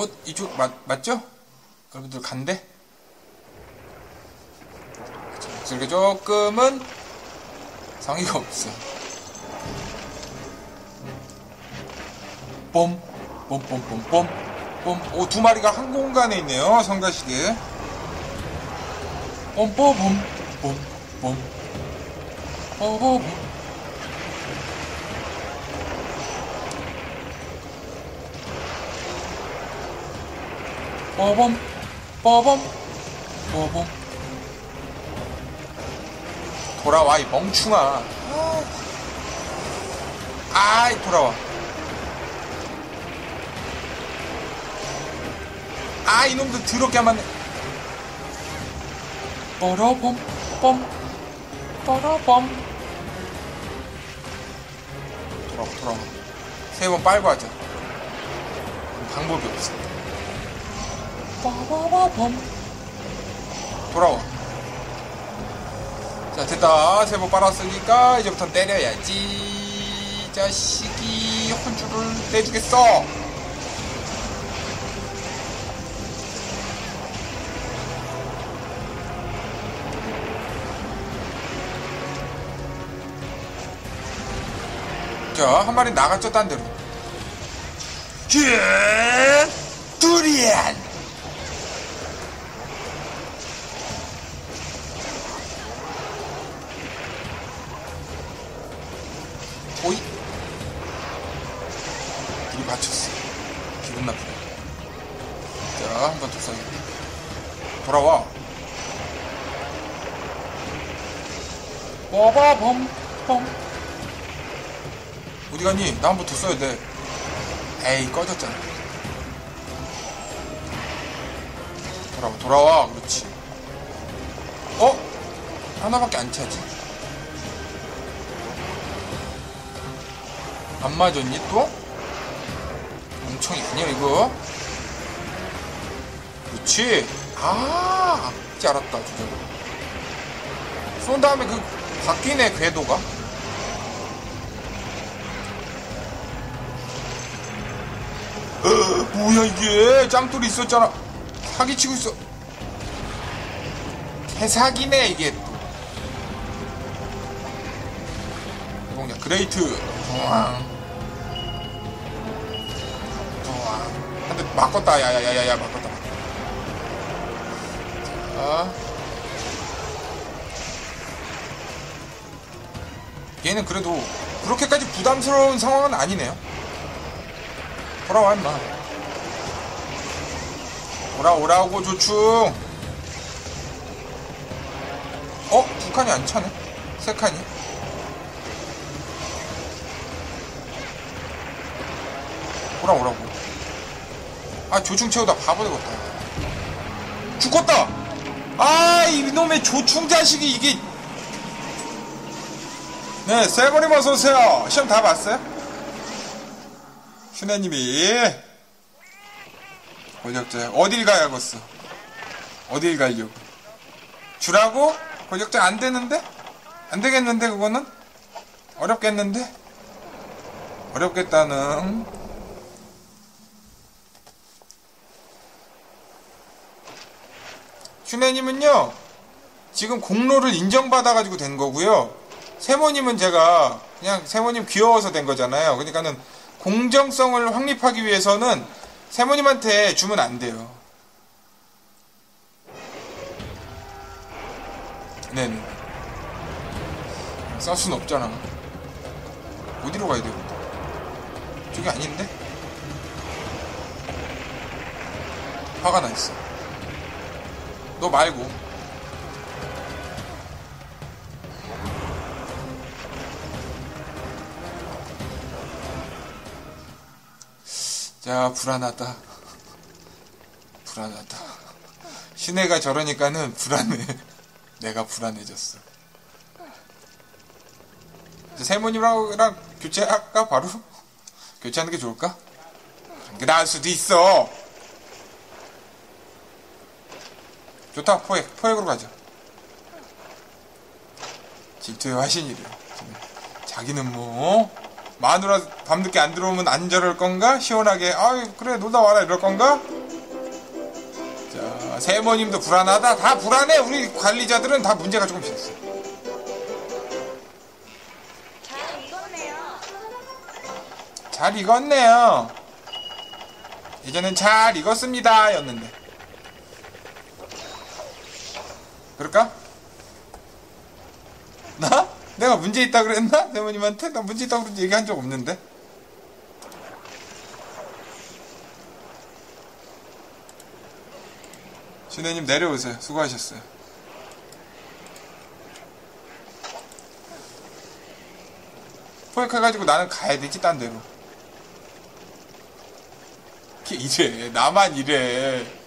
어, 이쪽 맞, 맞죠? 여러분들 간대? 그렇게 조금은 성의가 없어. 뽐, 뽐, 뽐. 오, 두 마리가 한 공간에 있네요. 성가시게. 뽐, 뽐, 뽐, 뽐, 뽐. 뽐, 뽐, 뽐. 뽀범 뽀범 뽀범 돌아와 이 멍충아. 아이 돌아와. 아 이놈들 더럽게 안 맞네 뽀러범 범 뽀러범 돌아와 돌아와. 세 번 빨고 하자. 방법이 없어 돌아와. 자 됐다. 세번 빨았으니까 이제부터 때려야지. 자식이 혼줄을 내주겠어. 자 한 마리 나갔죠 딴 데로. 예 두리안 오이 불이 맞췄어 나쁘네 자한번더 써야겠다 돌아와. 빠바범 범. 어디 갔니? 나 한번 더 써야 돼. 에이 꺼졌잖아. 돌아와 돌아와. 그렇지. 어? 하나밖에 안 차지. 안 맞았니 또? 멍청이 아니야 이거? 그렇지 아 이제 알았다 진짜 쏜 다음에 그 바뀌네 궤도가? 어, 뭐야 이게? 짱돌이 있었잖아. 사기치고 있어. 개사기네 이게 또. 공략 그레이트. 붕왕 한대 바꿨다. 야야야야야 바꿨다. 자. 얘는 그래도 그렇게까지 부담스러운 상황은 아니네요. 돌아와 임마. 돌아오라고 조충. 어? 두 칸이 안 차네? 세 칸이? 돌아오라고 아 조충 채우다 바보 되겠다 죽었다 아 이놈의 조충 자식이 이게 네 세버님 어서오세요 시험 다 봤어요? 슈네님이 권력자 어딜 가야겠어 어딜 가려고 주라고? 권력자 안 되는데? 안 되겠는데 그거는? 어렵겠는데? 어렵겠다는 슈네님은요 지금 공로를 인정받아가지고 된 거고요. 세모님은 제가 그냥 세모님 귀여워서 된 거잖아요. 그러니까는 공정성을 확립하기 위해서는 세모님한테 주면 안 돼요. 네네. 쌀 수는 없잖아. 어디로 가야 돼 저기 아닌데? 화가 나 있어 너 말고. 자 불안하다. 불안하다. 시내가 저러니까는 불안해. 내가 불안해졌어. 세모님이랑 교체할까 바로? 교체하는 게 좋을까? 게 나을 수도 있어 좋다. 포획 포획으로 가자 질투의 화신이래 자기는 뭐 마누라 밤늦게 안 들어오면 안 저럴 건가? 시원하게 아유 그래 놀다 와라 이럴 건가? 자 세모님도 불안하다. 다 불안해. 우리 관리자들은 다 문제가 조금씩 있어. 잘 익었네요. 잘 익었네요. 예전엔 잘 익었습니다 였는데 그럴까? 나? 내가 문제 있다 그랬나? 세모님한테? 나 문제 있다고 그런 얘기한 적 없는데 신혜님 내려오세요 수고하셨어요 포획해가지고 나는 가야 되지 딴 데로 이래 나만 이래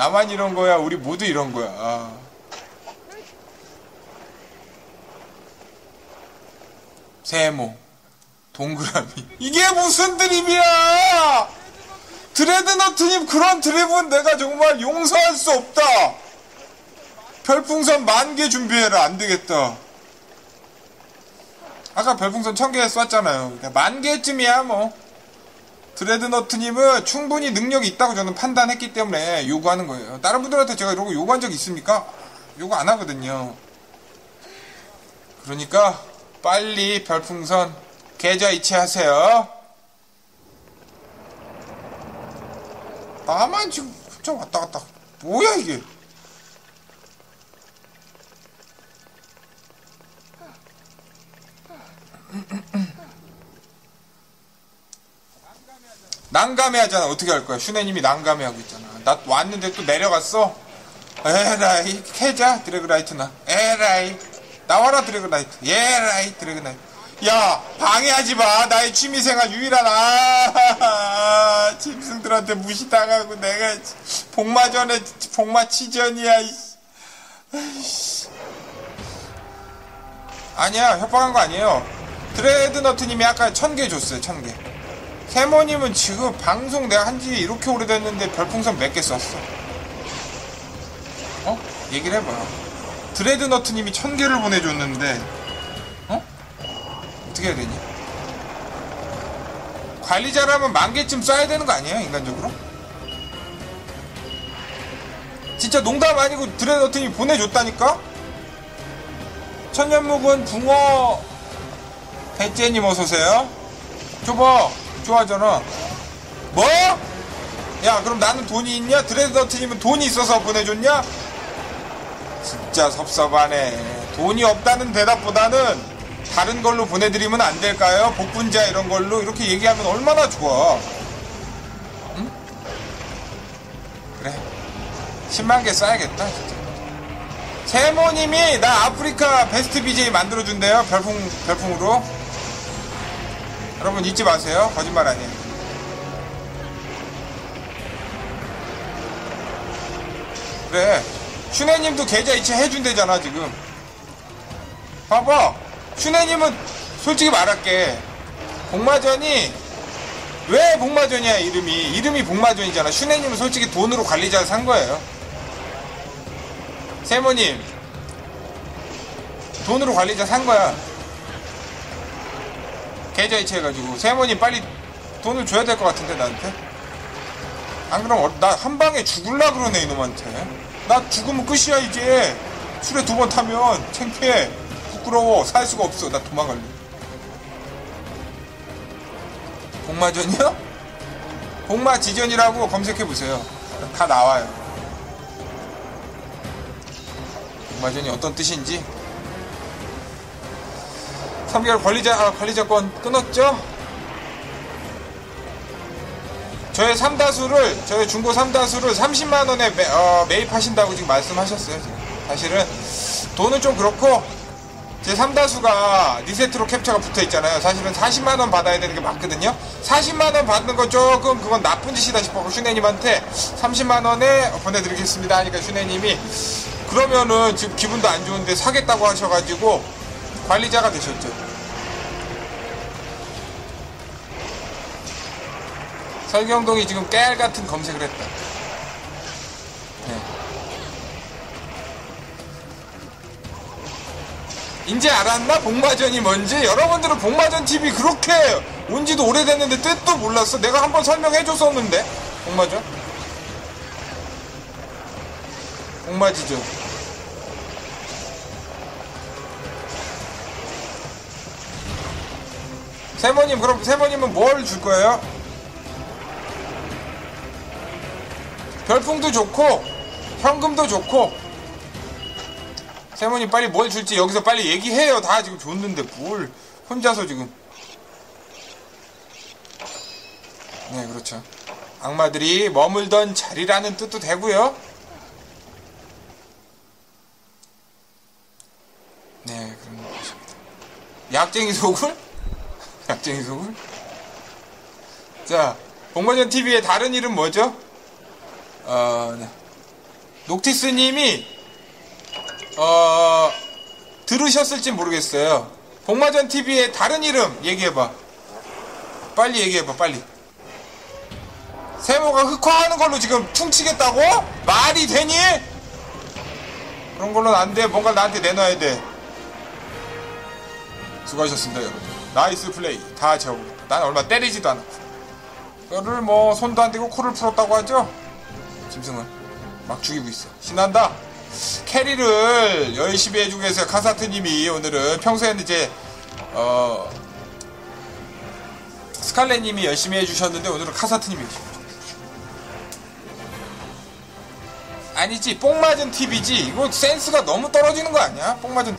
나만 이런 거야 우리 모두 이런 거야. 아. 세모 동그라미. 이게 무슨 드립이야? 드레드너트님 그런 드립은 내가 정말 용서할 수 없다. 별풍선 만 개 준비해라. 안 되겠다. 아까 별풍선 천 개 쐈잖아요. 만 개쯤이야 뭐 드레드너트님은 충분히 능력이 있다고 저는 판단했기 때문에 요구하는 거예요 다른 분들한테 제가 거 요구한 적 있습니까? 요구 안 하거든요 그러니까 빨리 별풍선 계좌 이체하세요. 나만 지금 혼자 왔다 갔다. 뭐야 이게? 난감해 하잖아. 어떻게 할 거야? 슈네님이 난감해 하고 있잖아. 나 왔는데 또 내려갔어? 에라이, 계좌 드래그라이트나. 에라이. 나와라 드래그나이트 예라이 드래그나이트 야 방해하지 마 나의 취미생활 유일한 아 짐승들한테 무시당하고 내가 복마전에 복마치전이야. 아니야 협박한 거 아니에요 드레드너트님이 아까 천 개 줬어요 천개 세모님은 지금 방송 내가 한지 이렇게 오래됐는데 별풍선 몇 개 썼어 어? 얘기를 해봐 드레드너트님이 천 개를 보내줬는데 어? 어떻게 해야 되니? 관리자라면 만 개쯤 쏴야 되는 거 아니에요 인간적으로? 진짜 농담 아니고 드레드너트님이 보내줬다니까? 천년묵은 붕어 배째님 어서오세요 줘봐 좋아하잖아 뭐? 야 그럼 나는 돈이 있냐? 드레드너트님은 돈이 있어서 보내줬냐? 진짜 섭섭하네. 돈이 없다는 대답보다는 다른 걸로 보내드리면 안 될까요? 복분자 이런 걸로 이렇게 얘기하면 얼마나 좋아. 응? 그래. 10만 개 써야겠다, 진짜. 세모님이 나 아프리카 베스트 BJ 만들어준대요. 별풍, 별풍으로. 여러분 잊지 마세요. 거짓말 아니에요. 그래. 슈네님도 계좌 이체 해준대잖아 지금. 봐봐. 슈네님은 솔직히 말할게. 복마전이 왜 복마전이야 이름이? 이름이 복마전이잖아. 슈네님은 솔직히 돈으로 관리자 산 거예요. 세모님. 돈으로 관리자 산 거야 계좌 이체해가지고 세모님 빨리 돈을 줘야 될 것 같은데 나한테? 안 그럼 나 한 방에 죽을라 그러네 이놈한테. 나 죽으면 끝이야 이제. 술에 두 번 타면 창피해. 부끄러워. 살 수가 없어. 나 도망갈래. 복마전이요? 복마지전이라고 검색해보세요. 다 나와요. 복마전이 어떤 뜻인지 3개월 관리자, 아, 관리자권 끊었죠? 저의 3다수를 저의 중고 3다수를 30만원에 매, 어, 매입하신다고 지금 말씀하셨어요. 사실은 돈은 좀 그렇고 제 3다수가 리세트로 캡처가 붙어 있잖아요 사실은 40만원 받아야 되는 게 맞거든요 40만원 받는 건 조금 그건 나쁜 짓이다 싶어서 슈네님한테 30만원에 보내드리겠습니다 하니까 슈네님이 그러면은 지금 기분도 안 좋은데 사겠다고 하셔가지고 관리자가 되셨죠 설경동이 지금 깨알 같은 검색을 했다. 네. 이제 알았나? 복마전이 뭔지? 여러분들은 복마전 TV 그렇게 온 지도 오래됐는데 뜻도 몰랐어? 내가 한번 설명해줬었는데? 복마전? 복마지죠. 세모님, 그럼 세모님은 뭘 줄 거예요? 별풍도 좋고, 현금도 좋고, 세모님 빨리 뭘 줄지 여기서 빨리 얘기해요. 다 지금 줬는데 뭘 혼자서 지금. 네, 그렇죠. 악마들이 머물던 자리라는 뜻도 되고요. 네, 그런 것입니다. 약쟁이 소굴? 약쟁이 소굴? 자, 복마전 TV의 다른 이름 뭐죠? 어, 네. 녹티스님이 어, 들으셨을지 모르겠어요. 복마전 TV의 다른 이름 얘기해봐. 빨리 얘기해봐, 빨리. 세모가 흑화하는 걸로 지금 퉁치겠다고? 말이 되니? 그런 걸로는 안 돼. 뭔가 나한테 내놔야 돼. 수고하셨습니다, 여러분. nice play. 다 재워보겠다. 난 얼마 때리지도 않았고. 뼈를 뭐, 손도 안 대고 코를 풀었다고 하죠? 짐승은 막 죽이고 있어. 신난다. carry를 열심히 해주고 계세요. 카사트님이 오늘은 평소에는 이제 어 스칼렛님이 열심히 해주셨는데 오늘은 카사트님이 열심히. 아니지 뽕 맞은 TV지 이거 센스가 너무 떨어지는 거 아니야? 뽕 맞은